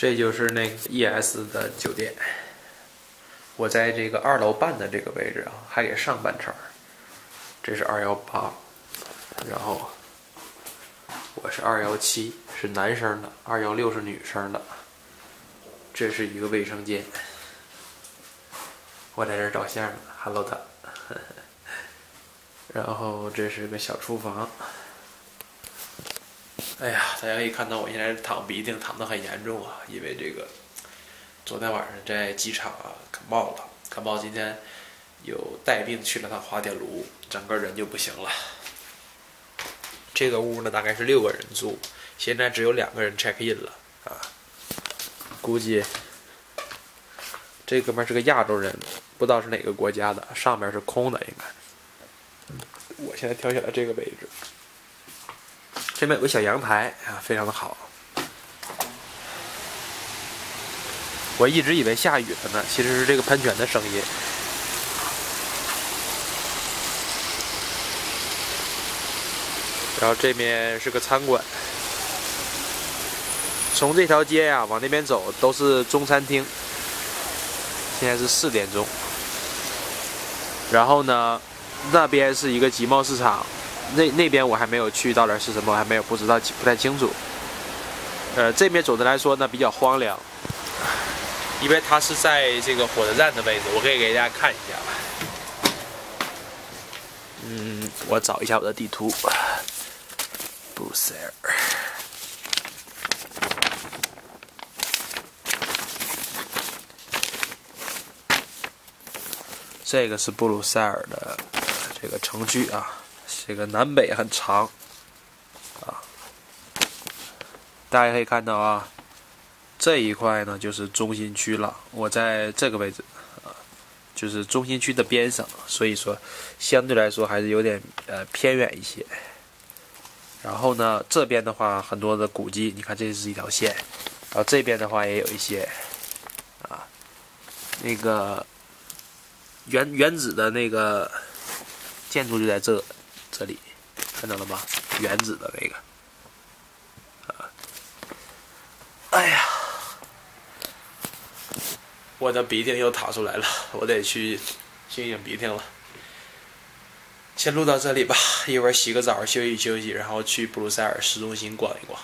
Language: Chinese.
这就是那个 ES 的酒店。我在这个二楼半的这个位置啊，还给上半层。这是二幺八，然后我是二幺七，是男生的；二幺六是女生的。这是一个卫生间，我在这照相呢，Hello 他。然后这是个小厨房。哎呀，大家可以看到我现在淌鼻涕，淌得很严重啊，因为这个昨天晚上在机场啊感冒了，感冒今天有带病去了趟滑铁卢，整个人就不行了。这个屋呢大概是六个人住，现在只有两个人 check in 了啊，估计这哥们是个亚洲人，不知道是哪个国家的，上面是空的应该。我现在挑选了这个位置。这边有个小阳台啊，非常的好。我一直以为下雨了呢，其实是这个喷泉的声音。然后这边是个餐馆，从这条街呀往那边走都是中餐厅。现在是四点钟。然后呢，那边是一个集贸市场。那那边我还没有去，到底是什么我还没有不知道不太清楚。呃，这边总的来说呢比较荒凉，因为它是在这个火车站的位置，我可以给大家看一下。嗯，我找一下我的地图。布鲁塞尔，这个是布鲁塞尔的这个城区啊。这个南北很长，啊，大家可以看到啊，这一块呢就是中心区了。我在这个位置，啊，就是中心区的边上，所以说相对来说还是有点呃偏远一些。然后呢，这边的话很多的古迹，你看这是一条线，然后这边的话也有一些，啊，那个原原子的那个建筑就在这。这里看到了吗？原子的那个，啊，哎呀，我的鼻涕又淌出来了，我得去清清鼻涕了。先录到这里吧，一会儿洗个澡休息休息，然后去布鲁塞尔市中心逛一逛。